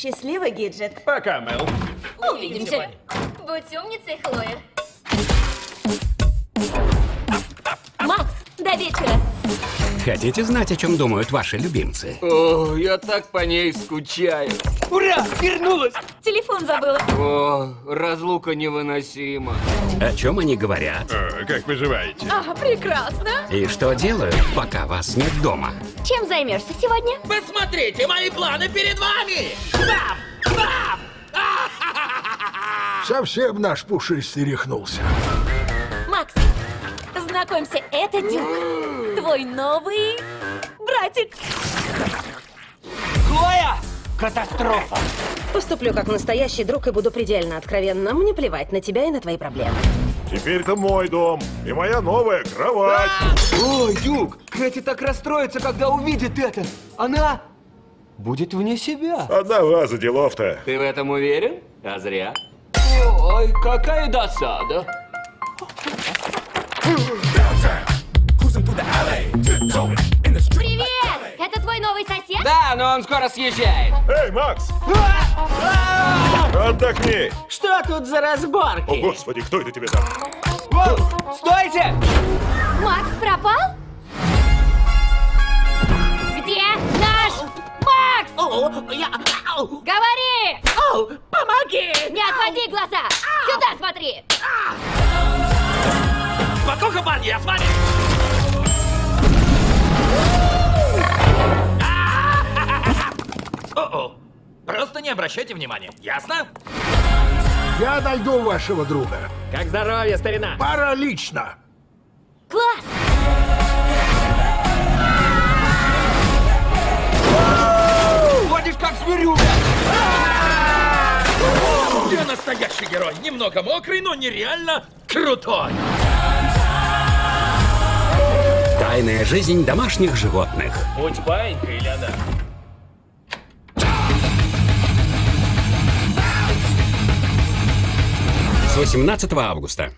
Счастливый гиджет. Пока, Мэл. Увидимся. Будь умницей, Хлоя. Макс, до вечера. Хотите знать, о чем думают ваши любимцы? О, я так по ней скучаю. Ура! Вернулась! Телефон забыла. О, разлука невыносима. О чем они говорят? Э, как поживаете? А, прекрасно. И что делают, пока вас нет дома? Чем займешься сегодня? Посмотрите, мои планы перед вами! Бам! Бам! Совсем наш пушистый рехнулся. Макс, знакомься, это Дюк. Твой новый братик. Катастрофа! Поступлю как настоящий друг и буду предельно откровенна. Мне плевать на тебя и на твои проблемы. Теперь-то мой дом и моя новая кровать. О, Юг, Кэти так расстроится, когда увидит это. Она будет вне себя. Одна ваза делов-то. Ты в этом уверен? А зря. Ой, какая досада. Он скоро съезжает. Эй, Макс! Отдохни! Что тут за О, разборки? господи, кто это тебе там? Воу, стойте! Макс пропал? Где наш Макс? О! Говори! Помоги! Не отводи глаза! Сюда смотри! Спокойно, парни, я с вами! Просто не обращайте внимания, ясно? Я найду вашего друга. Как здоровье, старина? Пара лично. Класс! Ходишь как зверюга. Я настоящий герой. Немного мокрый, но нереально крутой. Тайная жизнь домашних животных. Будь паинькой, или она? 18 августа.